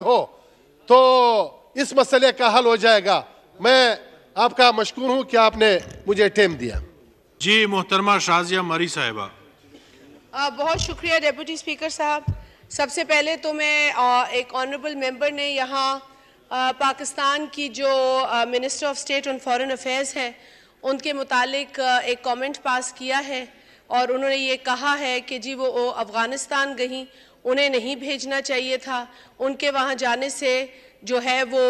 हो तो इस मसले का हल हो जाएगा। मैं आपका मशकूर हूँ कि आपने मुझे टेम दिया। जी मोहतरमा शाजिया मरी साहिबा। आ, बहुत शुक्रिया डेप्यूटी स्पीकर साहब। सबसे पहले तो मैं आ, एक ऑनरेबल मेंबर ने यहाँ पाकिस्तान की जो minister of state on foreign affairs है उनके मुतालिक एक कमेंट पास किया है। और उन्होंने ये कहा है कि जी वो, अफ़गानिस्तान गई उन्हें नहीं भेजना चाहिए था। उनके वहाँ जाने से जो है वो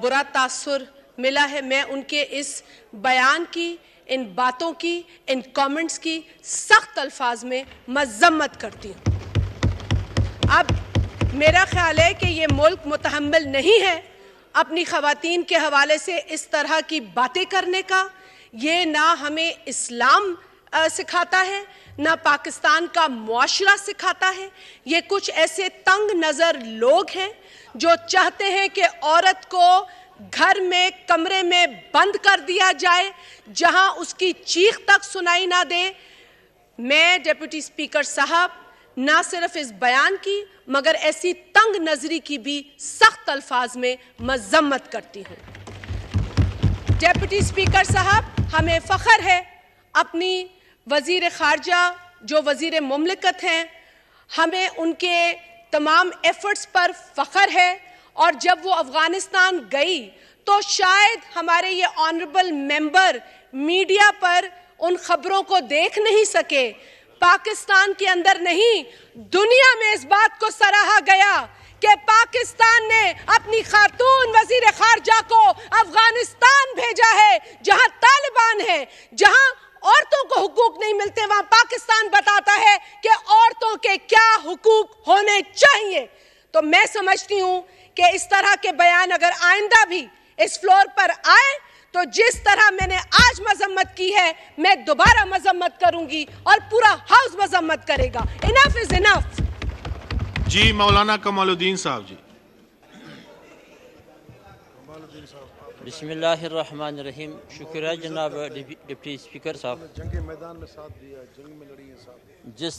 बुरा तासर मिला है। मैं उनके इस बयान की इन बातों की इन कमेंट्स की सख्त अल्फाज में मजम्मत करती हूँ। अब मेरा ख्याल है कि ये मुल्क मुतहमल नहीं है अपनी खवातीन के हवाले से इस तरह की बातें करने का। ये ना हमें इस्लाम सिखाता है, ना पाकिस्तान का मुआरा सिखाता है। ये कुछ ऐसे तंग नज़र लोग हैं जो चाहते हैं कि औरत को घर में, कमरे में बंद कर दिया जाए, जहाँ उसकी चीख तक सुनाई ना दे। मैं डेप्यूटी स्पीकर साहब, ना सिर्फ़ इस बयान की, मगर ऐसी तंग नजरी की भी सख्त अल्फाज में मजम्मत करती हूँ। डेप्यूटी स्पीकर साहब, हमें फ़ख्र है अपनी वज़ीर खारजा, जो वज़ीर ममलिकत हैं, हमें उनके तमाम एफर्ट्स पर फ़ख्र है, और जब वो अफ़गानिस्तान गई तो शायद हमारे ये ऑनरेबल मेंबर मीडिया पर उन खबरों को देख नहीं सके। पाकिस्तान के अंदर नहीं, दुनिया में इस बात को सराहा गया कि पाकिस्तान ने अपनी खातून वज़ीर खारजा को अफ़गानिस्तान भेजा है, जहाँ तालिबान है, जहाँ औरतों को हुकूक नहीं मिलते, वहाँ पाकिस्तान बताता है कि औरतों के क्या हुकूक होने चाहिए। तो मैं समझती हूँ कि इस तरह के बयान अगर आइंदा भी इस फ्लोर पर आए तो जिस तरह मैंने आज मजम्मत की है, मैं दोबारा मजम्मत करूँगी और पूरा हाउस मजम्मत करेगा। इनफ इज़ इनफ जी, मौलाना कमालुद्दीन साहब जी। बिस्मिल्लाहिर्रहमानिर्रहीम। शुक्रिया जनाब डिप्टी स्पीकर साहब। जंग मैदान में साथ दिया जंग में लड़ी है साथ। जिस